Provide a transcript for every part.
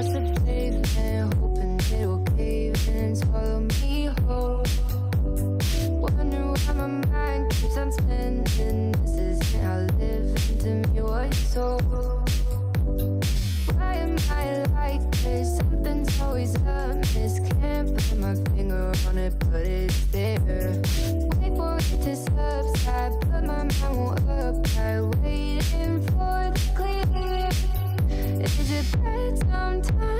across the pavement, hoping it will cave and swallow me whole. Wonder why my mind keeps on spinning. This is how living to me was sold. Why am I like this? Something's always amiss. Can't put my finger on it, but it's there. Wait for it to subside, but my mind won't apply. Waiting sometimes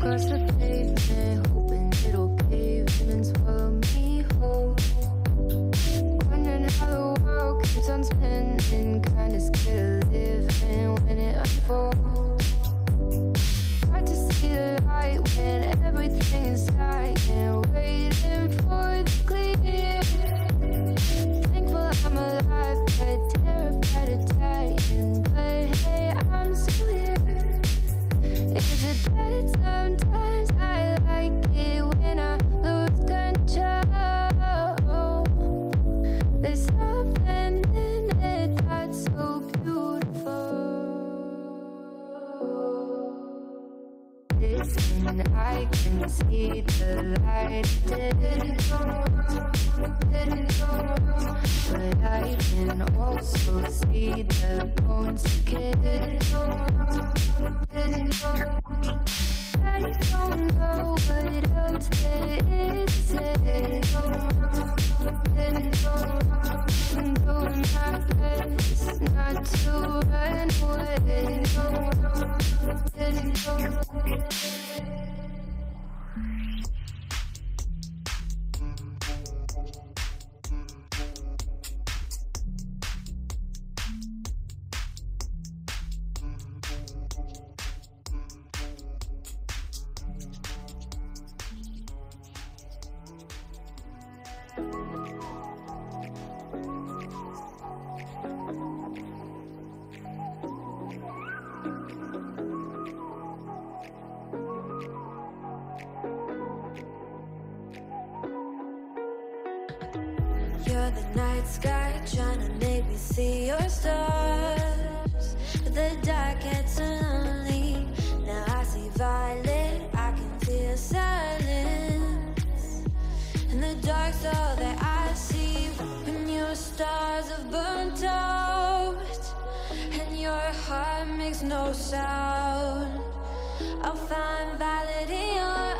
across the pavement, hoping it'll cave in and swallow me whole. Wondering how the world keeps on spinning, kinda scared of living when it unfolds. Hard to see the light when everything is dying, waiting for. There's something in it that's so beautiful. Listen, I can see the light. But I can also see the bones. I don't know what else Thank you. trying to make me see your stars. But the dark can't Now I see violet, I can feel silence. And the dark's all that I see When your stars have burnt out. And your heart makes no sound. I'll find violet in your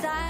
side